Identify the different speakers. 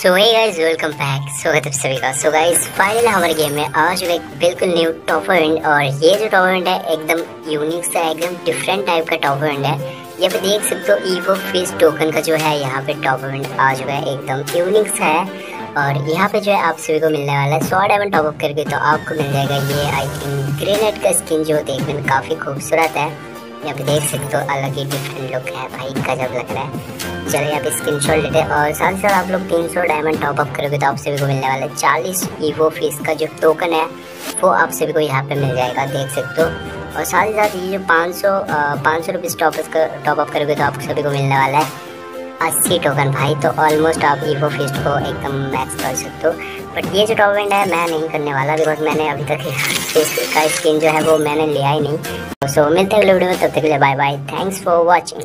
Speaker 1: So hey guys welcome back स्वागत है सभी का सो गाइस फाइनल हमारे गेम में आज एक बिल्कुल न्यू टॉप इवेंट और ये जो टॉप इवेंट है एकदम यूनिक सा एकदम डिफरेंट टाइप का टॉप इवेंट है ये पे देख सकते हो ईवो फेस टोकन का जो है यहाँ पे टॉप इवेंट आ चुका है एकदम यूनिक सा है और यहाँ पे जो है आप सभी को मिलने वाला है सौ डायमंड टॉप अप करके तो आपको मिल जाएगा ये आई थिंक ग्रेनेड का स्किन जो देखने में काफ़ी खूबसूरत है यहाँ पे देख सकते हो अलग ही डिफरेंट लुक है भाई गजब लग रहा है चलिए यहाँ पे स्क्रीन शॉट लेते और साथ ही साथ आप लोग 300 डायमंड टॉप अप करोगे तो आप सभी को मिलने वाला है। चालीस ईवो फ़ीस का जो टोकन है, वो आप सभी को यहाँ पे मिल जाएगा देख सकते हो। और साथ ही साथ ये जो पाँच सौ पाँच सौ रुपीज़ टॉप टॉप अप करोगे तो आप सभी को मिलने वाला है। अस्सी टोकन भाई तो ऑलमोस्ट आप ईवो फिस्ट को एकदम मैक्स कर सकते हो। बट ये जो टॉपमेंट है, मैं नहीं करने वाला बिकॉज़ मैंने अभी तक का स्किन जो है, वो मैंने लिया ही नहीं। सो मिलते हैं अगले वीडियो में, तब तक के लिए bye bye thanks for watching